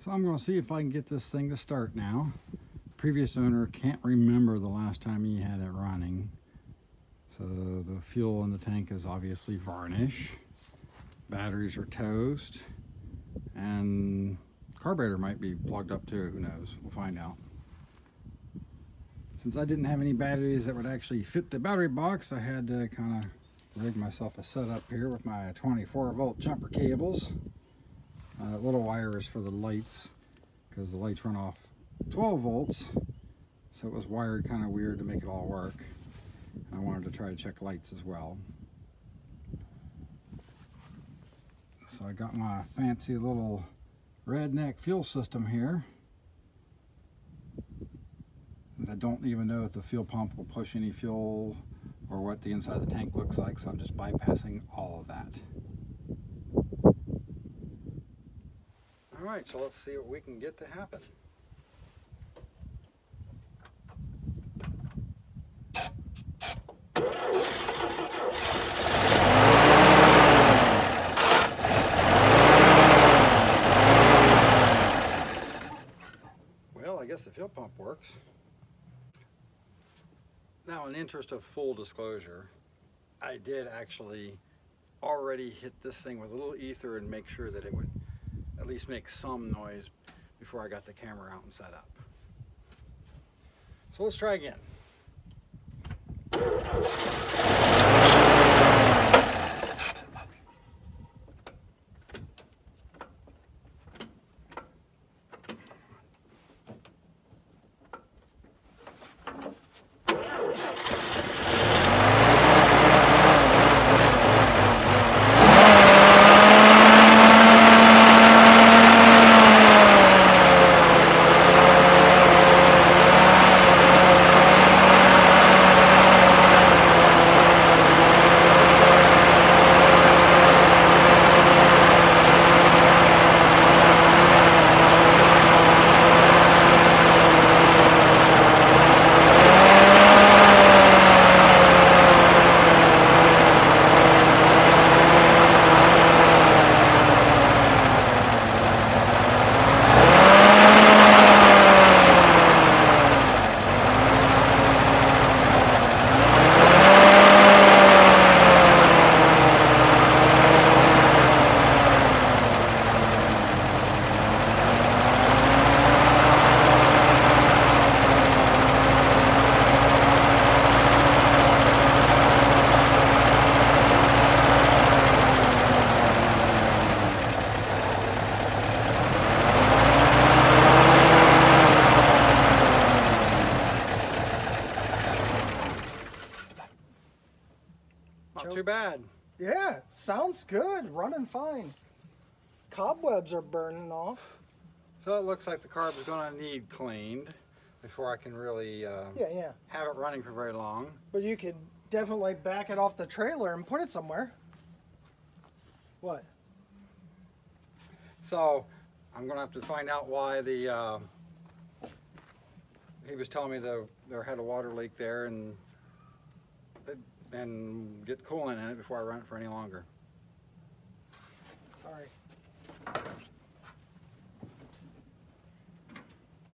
So I'm going to see if I can get this thing to start now. Previous owner can't remember the last time he had it running. So the fuel in the tank is obviously varnish. Batteries are toast. And carburetor might be plugged up too, who knows? We'll find out. Since I didn't have any batteries that would actually fit the battery box, I had to kind of rig myself a setup here with my 24 volt jumper cables. Uh, little wire is for the lights because the lights run off 12 volts. So it was wired kind of weird to make it all work. I wanted to try to check lights as well. So I got my fancy little redneck fuel system here. I don't even know if the fuel pump will push any fuel or what the inside of the tank looks like, so I'm just bypassing all of that. Right, so let's see what we can get to happen. Well, I guess the fuel pump works. Now, in interest of full disclosure, I did actually already hit this thing with a little ether and make sure that it would at least make some noise before I got the camera out and set up. So let's try again. Not too bad. Yeah, sounds good. Running fine. Cobwebs are burning off. So it looks like the carb is going to need cleaned before I can really uh, Yeah, yeah. have it running for very long. But you could definitely back it off the trailer and put it somewhere. What? So I'm going to have to find out why the, uh, he was telling me the, there had a water leak there and, and get coolant in it before I run it for any longer. Sorry.